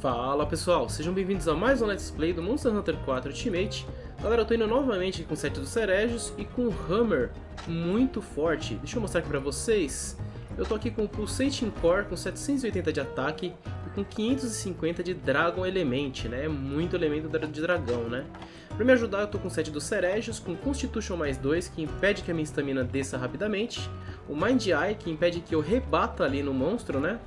Fala pessoal, sejam bem-vindos a mais um Let's Play do Monster Hunter 4 Ultimate. Galera, eu tô indo novamente com o set dos Ceregios e com o Hammer muito forte. Deixa eu mostrar aqui pra vocês. Eu tô aqui com o Pulsating Core com 780 de ataque e com 550 de Dragon Element, né? É muito elemento de dragão, né? Pra me ajudar, eu tô com o set dos Ceregios, com Constitution mais 2, que impede que a minha estamina desça rapidamente. O Mind Eye, que impede que eu rebata ali no monstro, né?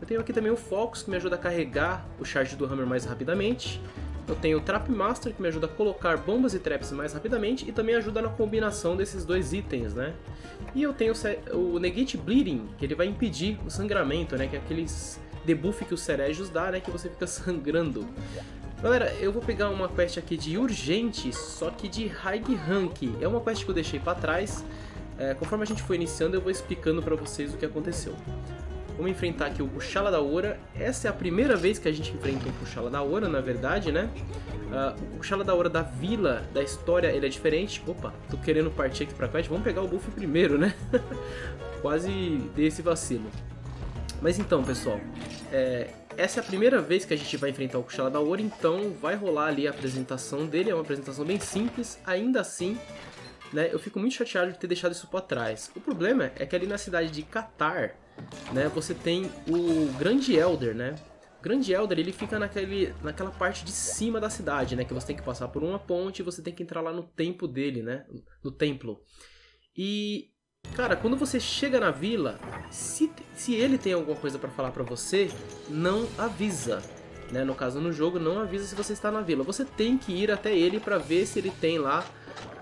Eu tenho aqui também o Focus, que me ajuda a carregar o charge do Hammer mais rapidamente. Eu tenho o Trap Master, que me ajuda a colocar bombas e traps mais rapidamente e também ajuda na combinação desses dois itens, né? E eu tenho o Negate Bleeding, que ele vai impedir o sangramento, né? Que é aqueles debuff que os Ceregios dá, né? Que você fica sangrando. Galera, eu vou pegar uma quest aqui de urgente, só que de high rank. É uma quest que eu deixei para trás. É, conforme a gente for iniciando, eu vou explicando para vocês o que aconteceu. Vamos enfrentar aqui o Kuchala da Ora. Essa é a primeira vez que a gente enfrenta o Kuchala da Ora, na verdade, né? Uh, o Kuchala da Ora da vila, da história, ele é diferente. Opa, tô querendo partir aqui pra quest. Vamos pegar o buff primeiro, né? Quase dei esse vacilo. Mas então, pessoal, é, essa é a primeira vez que a gente vai enfrentar o Kuchala da Ora, então vai rolar ali a apresentação dele. É uma apresentação bem simples, ainda assim né, eu fico muito chateado de ter deixado isso para trás. O problema é que ali na cidade de Qatar, né, você tem o Grande Elder, né? O Grande Elder, ele fica naquele, naquela parte de cima da cidade, né, que você tem que passar por uma ponte e você tem que entrar lá no templo dele, né, no templo. E Cara, quando você chega na vila, se, se ele tem alguma coisa para falar para você, não avisa. Né? No caso, no jogo, não avisa se você está na vila. Você tem que ir até ele para ver se ele tem lá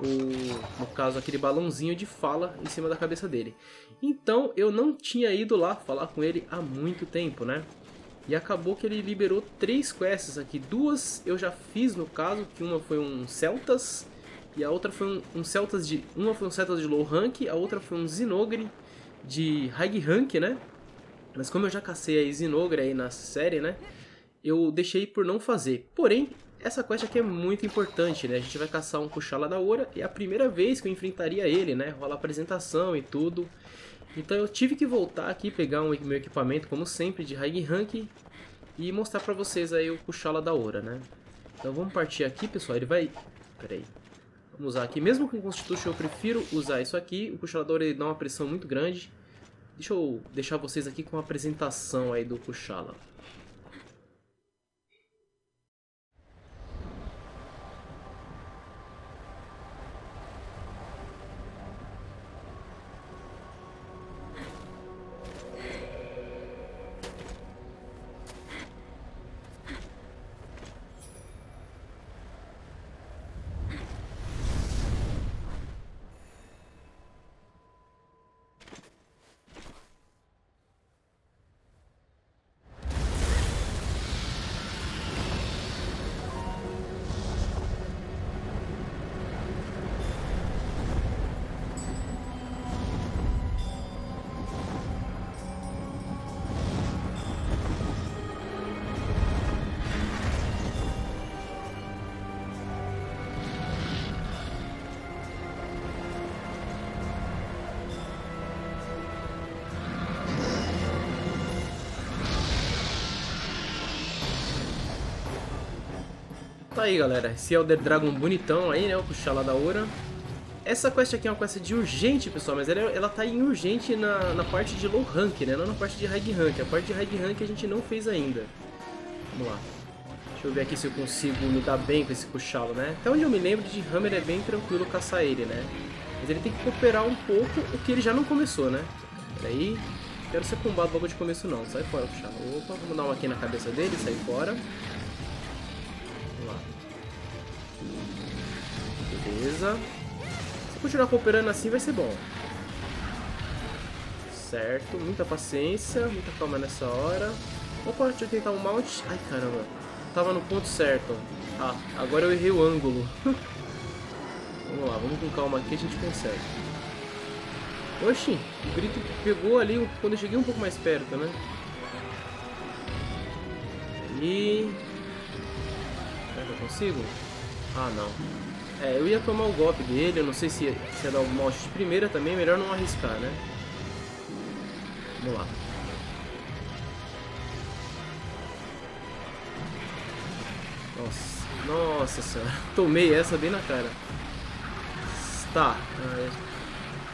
o, no caso, aquele balãozinho de fala em cima da cabeça dele. Então eu não tinha ido lá falar com ele há muito tempo, né? E acabou que ele liberou três quests aqui. Duas eu já fiz no caso, que uma foi um Celtas e a outra foi um, um Celtas de. Uma foi um Celtas de low rank, a outra foi um Zinogre de high rank, né? Mas como eu já cacei a Zinogre aí na série, né? Eu deixei por não fazer. Porém, essa quest aqui é muito importante, né? A gente vai caçar um Kuchala da Ora e é a primeira vez que eu enfrentaria ele, né? Rola apresentação e tudo. Então eu tive que voltar aqui, pegar um, meu equipamento, como sempre, de High Rank e mostrar pra vocês aí o Kuchala da Ora, né? Então vamos partir aqui, pessoal. Ele vai... Pera aí. Vamos usar aqui. Mesmo com Constitution eu prefiro usar isso aqui. O Kuchala da Ora dá uma pressão muito grande. Deixa eu deixar vocês aqui com a apresentação aí do Kuchala. Tá aí, galera. Esse é o The Dragon bonitão aí, né? O Kuchala da Ora. Essa quest aqui é uma quest de urgente, pessoal, mas ela, ela tá em urgente na, na parte de low rank, né? Não na parte de high rank. A parte de high rank a gente não fez ainda. Vamos lá. Deixa eu ver aqui se eu consigo me dar bem com esse Kuchala, né? Até onde eu me lembro, de Hammer é bem tranquilo caçar ele, né? Mas ele tem que cooperar um pouco, o que ele já não começou, né? Peraí. Quero ser combado logo de começo não. Sai fora, Kuchala. Opa, vamos dar uma aqui na cabeça dele, sai fora. Beleza. Se continuar cooperando assim vai ser bom. Certo, muita paciência, muita calma nessa hora. Opa, deixa eu tentar um mount. Ai, caramba. Tava no ponto certo. Ah, agora eu errei o ângulo. vamos lá, vamos com calma aqui, a gente consegue. Oxi, o grito pegou ali quando eu cheguei um pouco mais perto, né? E... Será que eu consigo? Ah, não. É, eu ia tomar o golpe dele, eu não sei se, se ia dar algum mote de primeira também, melhor não arriscar, né? Vamos lá. Nossa, nossa senhora. Tomei essa bem na cara. Tá.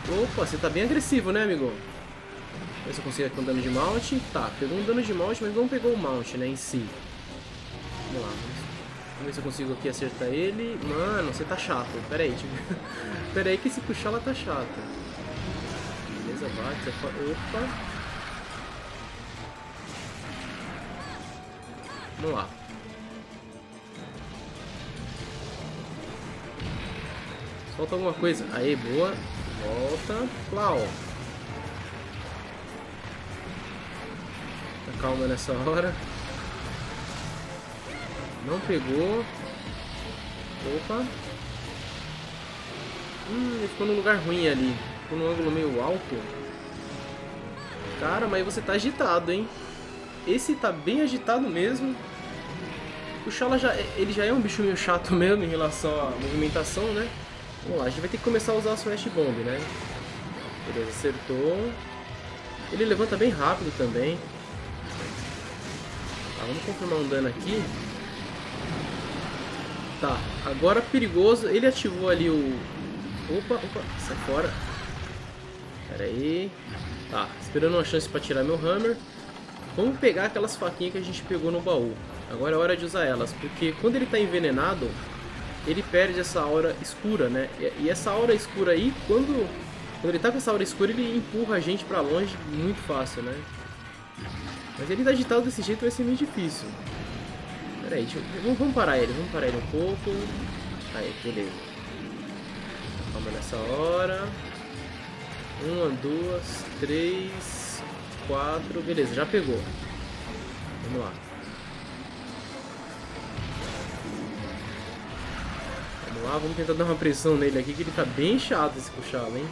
Opa, você tá bem agressivo, né, amigo? Ver se eu consigo aqui um dano de mount. Tá, pegou um dano de mount, mas não pegou o mount, né, em si. Vamos lá. Vamos ver se eu consigo aqui acertar ele. Mano, você tá chato. Pera aí, tipo... Pera aí que esse puxar ela tá chato. Beleza, bate. Opa. Vamos lá. Falta alguma coisa. Aí, boa. Volta. Plau. Tá calma nessa hora. Não pegou. Opa. Hum, ele ficou num lugar ruim ali. Ficou num ângulo meio alto. Cara, mas você tá agitado, hein? Esse tá bem agitado mesmo. O Shala já, ele já é um bicho meio chato mesmo em relação à movimentação, né? Vamos lá, a gente vai ter que começar a usar o Smash Bomb, né? Beleza, acertou. Ele levanta bem rápido também. Tá, vamos confirmar um dano aqui. Tá, agora perigoso. Ele ativou ali o... Opa, opa, sai fora. Pera aí. Tá, esperando uma chance pra tirar meu Hammer. Vamos pegar aquelas faquinhas que a gente pegou no baú. Agora é hora de usar elas, porque quando ele tá envenenado, ele perde essa aura escura, né? E essa aura escura aí, quando, quando ele tá com essa aura escura, ele empurra a gente pra longe muito fácil, né? Mas ele tá agitado desse jeito vai ser meio difícil. Pera aí, eu... vamos parar ele, vamos parar ele um pouco. Aí, beleza. Calma nessa hora. Uma, duas, três, quatro. Beleza, já pegou. Vamos lá. Vamos lá, vamos tentar dar uma pressão nele aqui, que ele tá bem chato esse puxado, hein?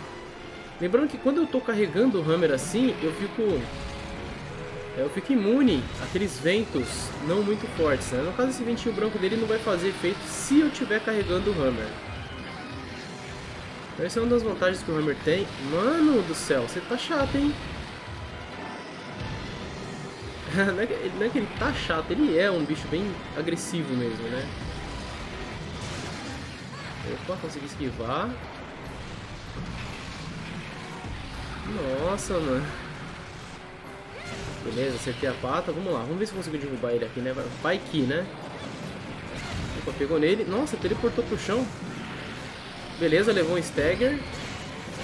Lembrando que quando eu tô carregando o Hammer assim, eu fico... Eu fico imune àqueles ventos não muito fortes, né? No caso, esse ventinho branco dele não vai fazer efeito se eu estiver carregando o Hammer. Então, essa é uma das vantagens que o Hammer tem. Mano do céu, você tá chato, hein? não, é que, não é que ele tá chato, ele é um bicho bem agressivo mesmo, né? Opa, consegui esquivar. Nossa, mano. Beleza, acertei a pata. Vamos lá, vamos ver se consigo derrubar ele aqui, né? Vai que, né? Opa, pegou nele. Nossa, teleportou pro chão. Beleza, levou um stagger.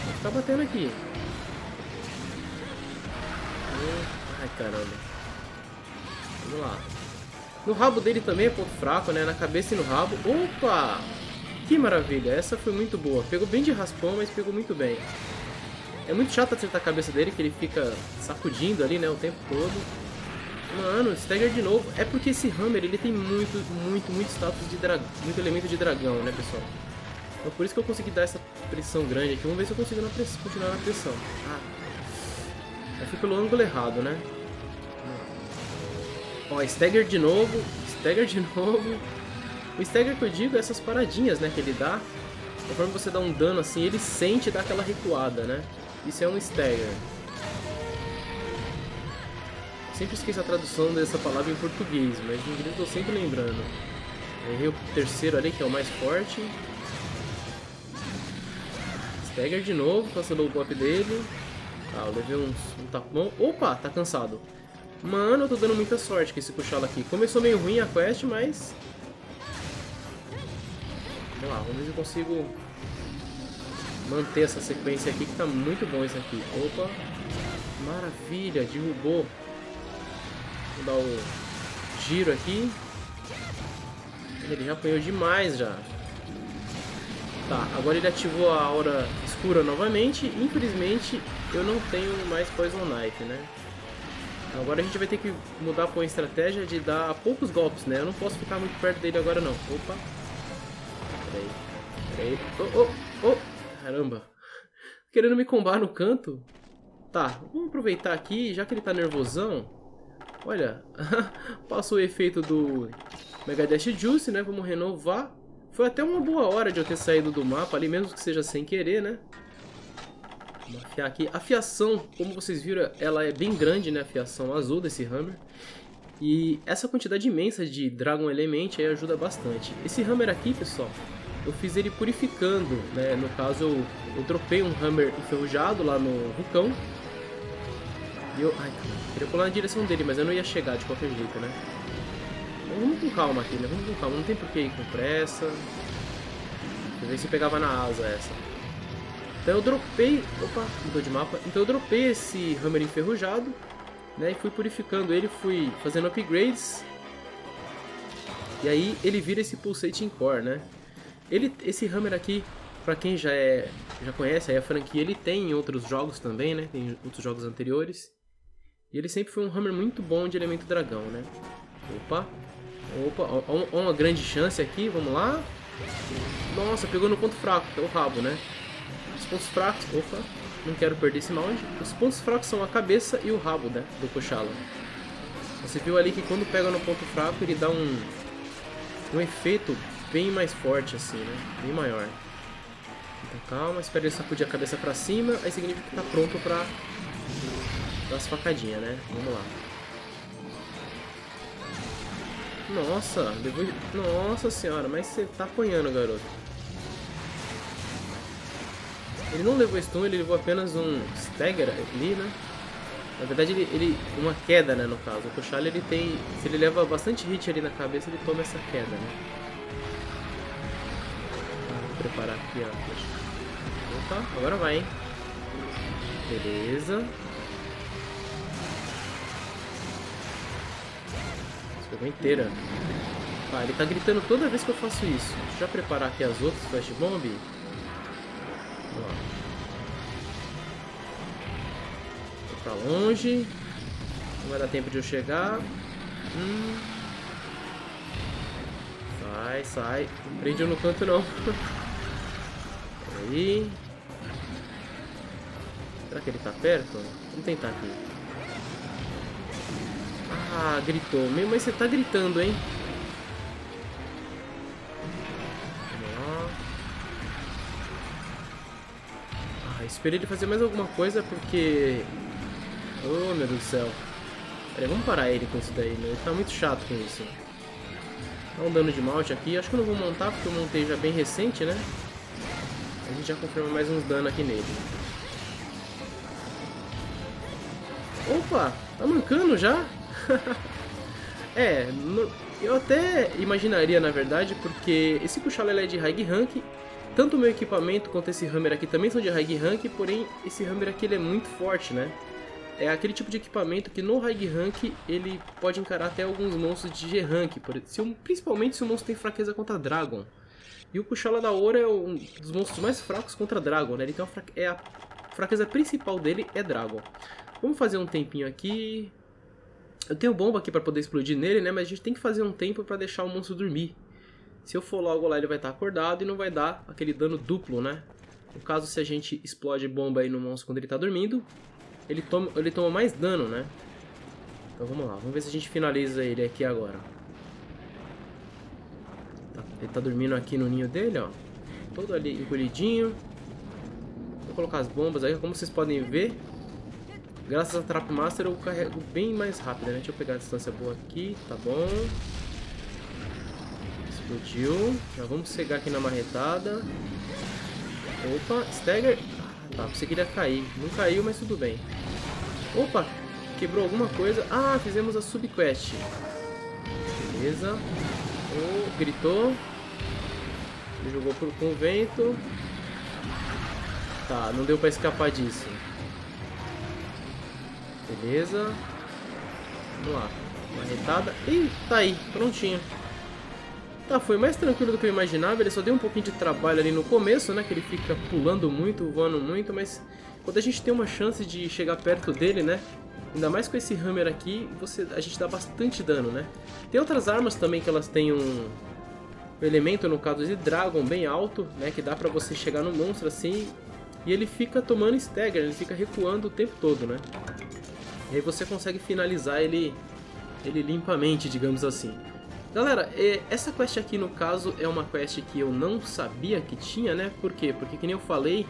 Vou ficar batendo aqui. Ai, caramba. Vamos lá. No rabo dele também é ponto fraco, né? Na cabeça e no rabo. Opa! Que maravilha, essa foi muito boa. Pegou bem de raspão, mas pegou muito bem. É muito chato acertar a cabeça dele, que ele fica sacudindo ali, né, o tempo todo. Mano, stagger de novo. É porque esse Hammer, ele tem muito, muito, muito status de dragão, muito elemento de dragão, né, pessoal? Então por isso que eu consegui dar essa pressão grande aqui. Vamos ver se eu consigo na continuar na pressão. Ah. Eu pelo ângulo errado, né? Ó, stagger de novo, stagger de novo. O stagger que eu digo é essas paradinhas, né, que ele dá. Conforme você dá um dano assim, ele sente dar aquela recuada, né? Isso é um stagger. Sempre esqueço a tradução dessa palavra em português, mas em inglês eu sempre lembrando. Errei o terceiro ali, que é o mais forte. Stagger de novo, cancelou o golpe dele. Tá, eu levei uns, um tapão. Opa, tá cansado. Mano, eu tô dando muita sorte com esse Kuchala aqui. Começou meio ruim a quest, mas Vamos lá, vamos ver se eu consigo manter essa sequência aqui, que tá muito bom isso aqui. Opa, maravilha, derrubou. Vou dar o giro aqui. Ele já apanhou demais já. Tá, agora ele ativou a aura escura novamente. Infelizmente, eu não tenho mais Poison Knife, né? Agora a gente vai ter que mudar para uma estratégia de dar poucos golpes, né? Eu não posso ficar muito perto dele agora não. Opa, Peraí. Peraí. Oh, oh, oh. Caramba. Querendo me combar no canto. Tá, vamos aproveitar aqui, já que ele tá nervosão. Olha, passou o efeito do Mega Dash Juice, né? Vamos renovar. Foi até uma boa hora de eu ter saído do mapa ali, mesmo que seja sem querer, né? Vamos afiar aqui. A fiação, como vocês viram, ela é bem grande, né? A fiação azul desse Hammer. E essa quantidade imensa de Dragon Element aí ajuda bastante. Esse Hammer aqui, pessoal, eu fiz ele purificando, né? No caso, eu, eu dropei um Hammer enferrujado lá no Rucão. E eu... Ai, queria pular na direção dele, mas eu não ia chegar de qualquer jeito, né? Vamos com calma aqui, né? Vamos com calma, não tem por que ir com pressa. Deixa ver se pegava na asa essa. Então eu dropei... Opa, mudou de mapa. Então eu dropei esse Hammer enferrujado, né? E fui purificando ele, fui fazendo upgrades. E aí ele vira esse Pulsating Core, né? Ele, esse Hammer aqui, pra quem já é já conhece a franquia, ele tem em outros jogos também, né? Tem outros jogos anteriores. E ele sempre foi um Hammer muito bom de elemento dragão, né? Opa, opa, ó, uma grande chance aqui, vamos lá. Nossa, pegou no ponto fraco, que é o rabo, né? Os pontos fracos, opa, não quero perder esse mount. Os pontos fracos são a cabeça e o rabo, né? Do Koshala. Você viu ali que quando pega no ponto fraco, ele dá um, um efeito bem mais forte assim, né? Bem maior. Então calma, espera ele sacudir a cabeça pra cima, aí significa que tá pronto pra dar as facadinhas, né? Vamos lá. Nossa, levou... Nossa senhora, mas você tá apanhando, garoto. Ele não levou stun, ele levou apenas um stagger ali, né? Na verdade, ele, ele uma queda, né, no caso. O Koshali, ele tem... Se ele leva bastante hit ali na cabeça, ele toma essa queda, né? Preparar aqui, ó. Opa, agora vai, hein? Beleza. Pegou inteira. Ah, ele tá gritando toda vez que eu faço isso. Deixa eu já preparar aqui as outras Flash Bomb. Ó. Pra longe. Não vai dar tempo de eu chegar. Hum. Sai, sai. Prende eu no canto não. aí. Será que ele tá perto? Vamos tentar aqui. Ah, gritou. Meu, mas você tá gritando, hein? Ah, esperei ele fazer mais alguma coisa porque... Oh, meu Deus do céu. Peraí, vamos parar ele com isso daí, né? Ele tá muito chato com isso. Dá um dano de malte aqui. Acho que eu não vou montar porque eu montei já bem recente, né? A gente já confirma mais uns danos aqui nele. Opa! Tá mancando já? é, eu até imaginaria na verdade, porque esse Kuchala é de high rank, tanto o meu equipamento quanto esse Hammer aqui também são de high rank, porém esse Hammer aqui ele é muito forte, né? É aquele tipo de equipamento que no high rank ele pode encarar até alguns monstros de G rank, principalmente se o monstro tem fraqueza contra Dragon. E o Kushala da Oura é um dos monstros mais fracos contra Dragon, né? Ele tem uma é a fraqueza principal dele é Dragon. Vamos fazer um tempinho aqui. Eu tenho bomba aqui para poder explodir nele, né? Mas a gente tem que fazer um tempo para deixar o monstro dormir. Se eu for logo lá, ele vai estar acordado e não vai dar aquele dano duplo, né? No caso, se a gente explode bomba aí no monstro quando ele está dormindo, ele toma, ele toma mais dano, né? Então vamos lá, vamos ver se a gente finaliza ele aqui agora. Ele tá dormindo aqui no ninho dele, ó. Todo ali encolhidinho. Vou colocar as bombas aí, como vocês podem ver. Graças a Trap Master eu carrego bem mais rápido, né? Deixa eu pegar a distância boa aqui, tá bom. Explodiu. Já vamos cegar aqui na marretada. Opa, Stagger. Ah, tá, pensei que ele ia cair. Não caiu, mas tudo bem. Opa, quebrou alguma coisa. Ah, fizemos a subquest. Beleza. Oh, gritou. Jogou pro, com o vento. Tá, não deu pra escapar disso. Beleza. Vamos lá. Marretada. Ih, tá aí. Prontinho. Tá, foi mais tranquilo do que eu imaginava. Ele só deu um pouquinho de trabalho ali no começo, né? Que ele fica pulando muito, voando muito. Mas quando a gente tem uma chance de chegar perto dele, né? Ainda mais com esse Hammer aqui, você, a gente dá bastante dano, né? Tem outras armas também que elas têm um, elemento, no caso de Dragon, bem alto, né? Que dá pra você chegar no monstro assim e ele fica tomando stagger, ele fica recuando o tempo todo, né? E aí você consegue finalizar ele, ele limpamente, digamos assim. Galera, é, essa quest aqui no caso é uma quest que eu não sabia que tinha, né? Por quê? Porque que nem eu falei,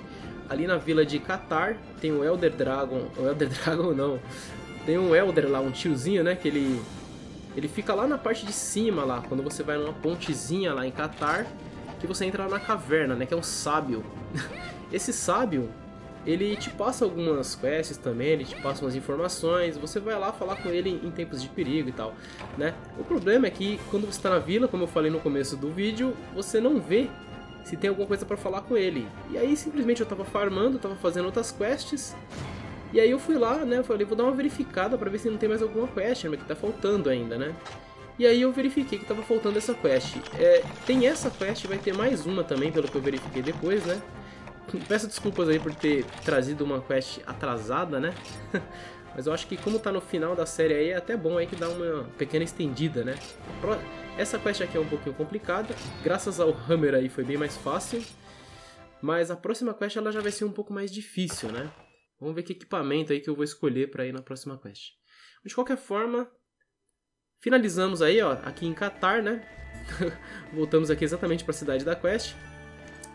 ali na vila de Qatar tem o Elder Dragon, o Elder Dragon não, tem um Elder lá, um tiozinho, né, que ele ele fica lá na parte de cima lá, quando você vai numa pontezinha lá em Qatar, que você entra na caverna, né, que é um sábio. Esse sábio, ele te passa algumas quests também, ele te passa umas informações, você vai lá falar com ele em tempos de perigo e tal, né? O problema é que quando você está na vila, como eu falei no começo do vídeo, você não vê se tem alguma coisa para falar com ele. E aí simplesmente eu tava farmando, tava fazendo outras quests, e aí eu fui lá, né, eu falei, vou dar uma verificada para ver se não tem mais alguma quest, né, que tá faltando ainda, né? E aí eu verifiquei que tava faltando essa quest. É, tem essa quest, vai ter mais uma também, pelo que eu verifiquei depois, né? Peço desculpas aí por ter trazido uma quest atrasada, né? Mas eu acho que como tá no final da série aí, é até bom aí que dá uma pequena estendida, né? Essa quest aqui é um pouquinho complicada, graças ao Hammer aí foi bem mais fácil. Mas a próxima quest ela já vai ser um pouco mais difícil, né? Vamos ver que equipamento aí que eu vou escolher para ir na próxima quest. De qualquer forma, finalizamos aí, ó, aqui em Qatar, né? Voltamos aqui exatamente para a cidade da quest.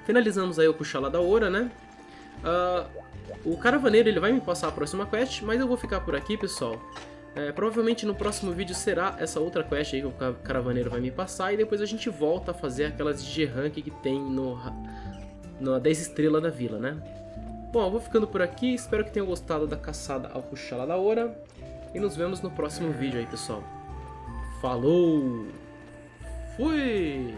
Finalizamos aí o Kuchala da Ora, né? Uh, o Caravaneiro ele vai me passar a próxima quest, mas eu vou ficar por aqui, pessoal. É, provavelmente no próximo vídeo será essa outra quest aí que o Caravaneiro vai me passar e depois a gente volta a fazer aquelas de G-Rank que tem no, no 10 estrelas da vila, né? Bom, eu vou ficando por aqui, espero que tenham gostado da caçada ao Kuchala da Ora e nos vemos no próximo vídeo aí, pessoal. Falou! Fui!